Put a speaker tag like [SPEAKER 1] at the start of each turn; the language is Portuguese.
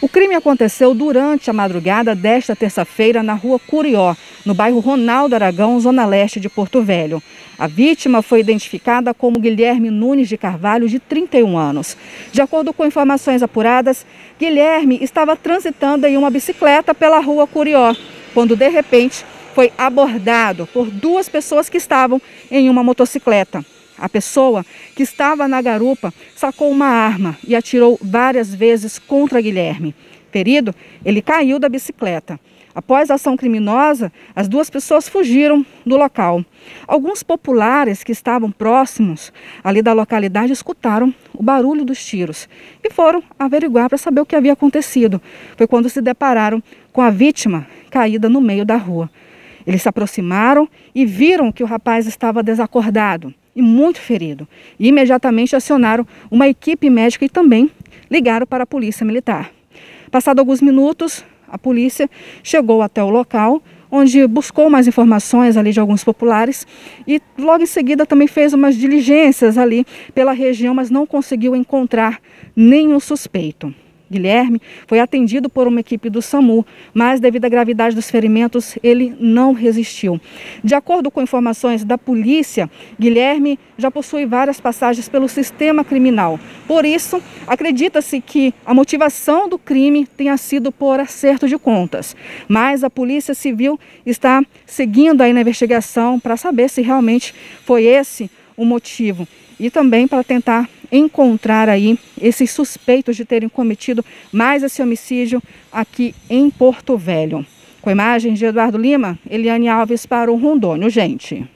[SPEAKER 1] O crime aconteceu durante a madrugada desta terça-feira na rua Curió, no bairro Ronaldo Aragão, zona leste de Porto Velho. A vítima foi identificada como Guilherme Nunes de Carvalho, de 31 anos. De acordo com informações apuradas, Guilherme estava transitando em uma bicicleta pela rua Curió, quando de repente foi abordado por duas pessoas que estavam em uma motocicleta. A pessoa que estava na garupa sacou uma arma e atirou várias vezes contra Guilherme. Ferido, ele caiu da bicicleta. Após a ação criminosa, as duas pessoas fugiram do local. Alguns populares que estavam próximos ali da localidade escutaram o barulho dos tiros e foram averiguar para saber o que havia acontecido. Foi quando se depararam com a vítima caída no meio da rua. Eles se aproximaram e viram que o rapaz estava desacordado e muito ferido. E imediatamente acionaram uma equipe médica e também ligaram para a polícia militar. Passado alguns minutos, a polícia chegou até o local, onde buscou mais informações ali de alguns populares e logo em seguida também fez umas diligências ali pela região, mas não conseguiu encontrar nenhum suspeito. Guilherme foi atendido por uma equipe do SAMU, mas devido à gravidade dos ferimentos, ele não resistiu. De acordo com informações da polícia, Guilherme já possui várias passagens pelo sistema criminal. Por isso, acredita-se que a motivação do crime tenha sido por acerto de contas. Mas a Polícia Civil está seguindo aí na investigação para saber se realmente foi esse o motivo e também para tentar encontrar aí esses suspeitos de terem cometido mais esse homicídio aqui em Porto Velho. Com imagens de Eduardo Lima, Eliane Alves para o Rondônio, gente.